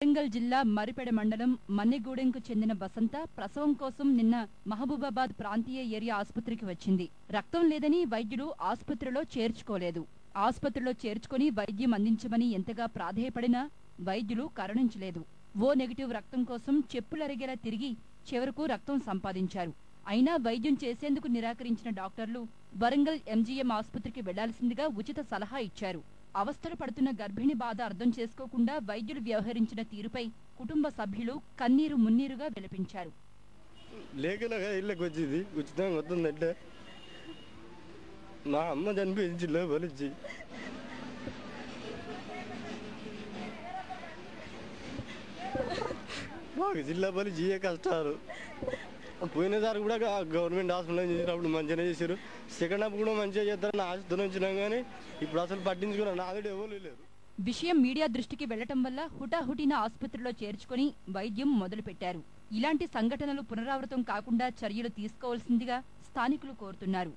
వరంగల్ జిల్లా మరిపెడ మండలం మన్నెగూడెంకు చెందిన బసంత ప్రసవం కోసం నిన్న మహబూబాబాద్ ప్రాంతీయ ఏరియా ఆసుపత్రికి వచ్చింది. రక్తం లేదని వైద్యులు ఆసుపత్రిలో చేర్చుకోలేదు. ఆసుపత్రిలో చేర్చుకుని వైద్యం అందించమని ఎంతగా ప్రాధేయపడినా వైద్యులు కరుణించలేదు. ఓ నెగిటివ్ రక్తం కోసం చెప్పులరిగేలా తిరిగి చివరకు రక్తం సంపాదించారు. అయినా వైద్యం చేసేందుకు నిరాకరించిన డాక్టర్లు వరంగల్ ఎంజీఎం ఆసుపత్రికి వెళ్ళాల్సిందిగా ఉచిత సలహా ఇచ్చారు. అవస్థలు పడుతున్న గర్భిణి బాధ అర్థం చేసుకోకుండా వైద్యులు వ్యవహరించిన తీరుపై కుటుంబ సభ్యులు కన్నీరు మున్నీరుగా విలపించారు. లేకలాగా ఇళ్ళకి వచ్చింది ఉచితంగా వస్తుందంటే మా అమ్మ చనిపోయింది లోపలిచ్చి. మాకు జిల్లా పని జీఏ కష్టాలు పోయినసారి కూడా గవర్నమెంట్ హాస్పిటల్ చేసినప్పుడు మంచిగానే చేశారు. సెకండ్ హాఫ్ కూడా మంచిగా చేస్తారని ఆశతో కానీ ఇప్పుడు అసలు పట్టించుకున్నాను నాదుడు ఎవరు లేరు. విషయం మీడియా దృష్టికి వెళ్ళటం వల్ల హుటాహుటిన ఆసుపత్రిలో చేర్చుకుని వైద్యం మొదలుపెట్టారు. ఇలాంటి సంఘటనలు పునరావృతం కాకుండా చర్యలు తీసుకోవాల్సిందిగా స్థానికులు కోరుతున్నారు.